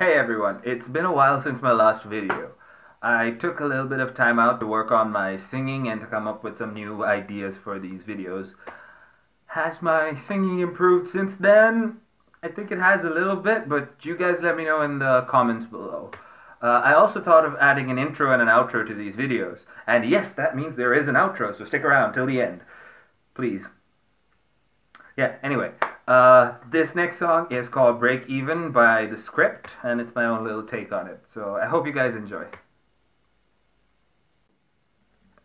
Hey everyone, it's been a while since my last video. I took a little bit of time out to work on my singing and to come up with some new ideas for these videos. Has my singing improved since then? I think it has a little bit, but you guys let me know in the comments below. Uh, I also thought of adding an intro and an outro to these videos. And yes, that means there is an outro, so stick around till the end. Please. Yeah, anyway. Uh, this next song is called Break Even by The Script, and it's my own little take on it. So I hope you guys enjoy.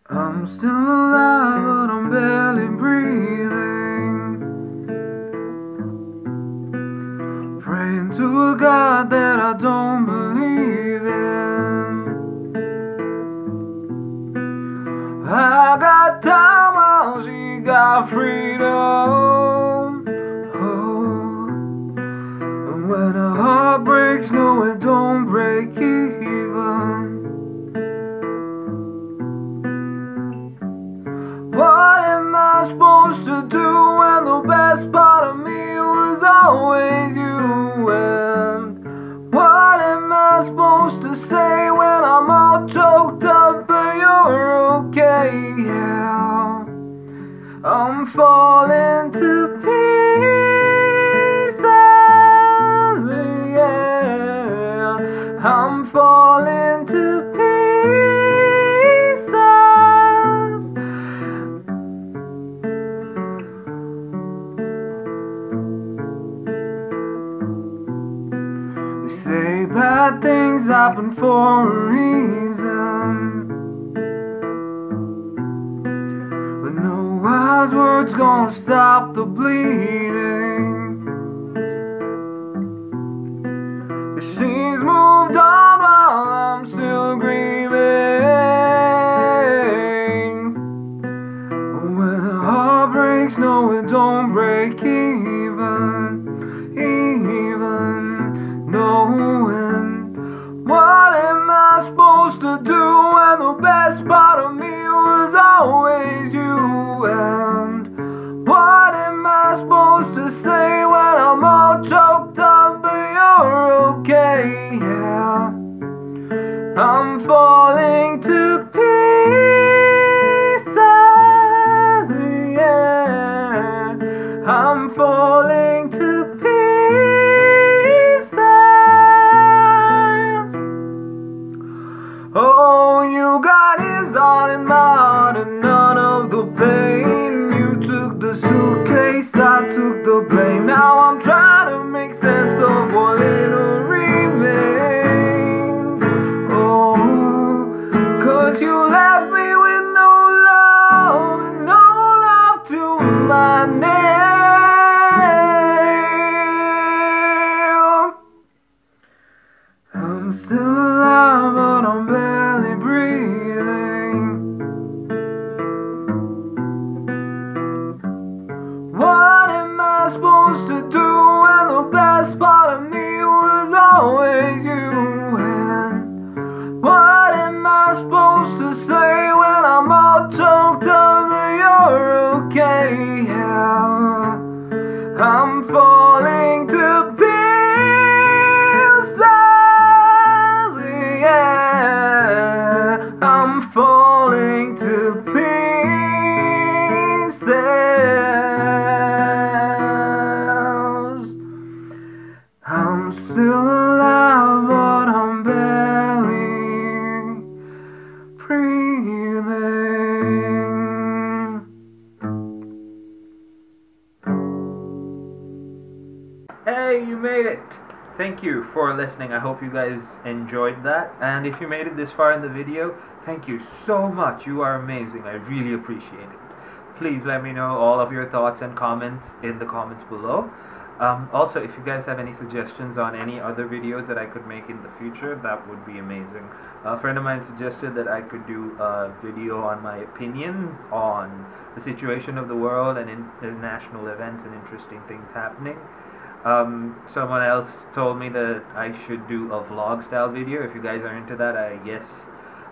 I'm still alive, but I'm barely breathing. Praying to a God that I don't believe in. I got time while she got freedom. Breaks, no, it don't break even. What am I supposed to do when the best part of me was always you? And what am I supposed to say when I'm all choked up, but you're okay? Yeah, I'm falling to falling to pieces. They say bad things happen for a reason. But no wise words gonna stop the bleeding. She's break even. Even knowing what am I supposed to do when the best part of me was always you? And what am I supposed to say when I'm all choked up? But you're okay, yeah. I'm falling to pieces, took the blame. Now I'm trying to make sense of what little remains. Oh, cause you left me with no love and no love to my name. I'm still Supposed to do And the best part of me was always you? Thank you for listening. I hope you guys enjoyed that. And if you made it this far in the video, thank you so much. You are amazing. I really appreciate it. Please let me know all of your thoughts and comments in the comments below. Um, also, if you guys have any suggestions on any other videos that I could make in the future, that would be amazing. A friend of mine suggested that I could do a video on my opinions on the situation of the world and international events and interesting things happening. Um, someone else told me that I should do a vlog style video. If you guys are into that, I guess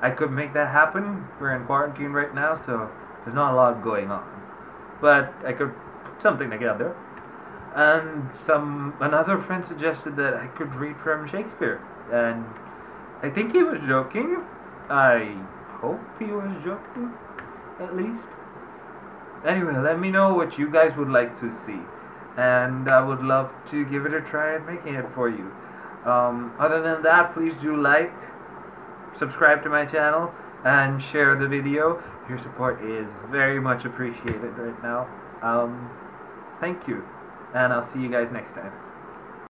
I could make that happen. We're in quarantine right now, so there's not a lot going on. But I could something together. And some another friend suggested that I could read from Shakespeare, and I think he was joking. I hope he was joking, at least. Anyway, let me know what you guys would like to see, and I would love to give it a try at making it for you. Um, other than that, please do like, subscribe to my channel, and share the video. Your support is very much appreciated right now. Um, thank you, and I'll see you guys next time.